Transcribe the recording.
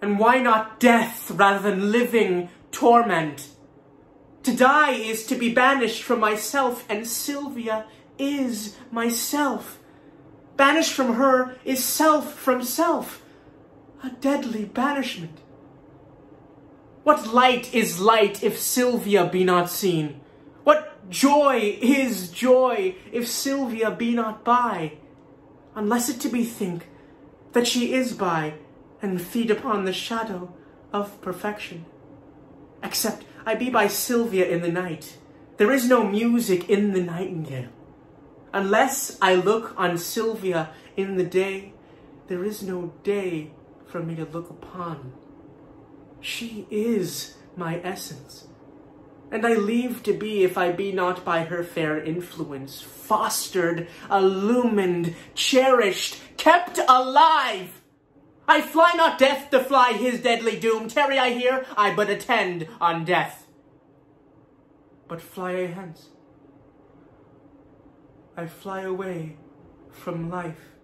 And why not death rather than living torment? To die is to be banished from myself, and Silvia is myself. Banished from her is self from self, a deadly banishment. What light is light if Silvia be not seen? What joy is joy if Silvia be not by? Unless it to be think that she is by, and feed upon the shadow of perfection. Except I be by Silvia in the night, there is no music in the nightingale. Unless I look on Silvia in the day, there is no day for me to look upon. She is my essence. And I leave to be if I be not by her fair influence, fostered, illumined, cherished, kept alive. I fly not death to fly his deadly doom. Tarry I here, I but attend on death. But fly I hence. I fly away from life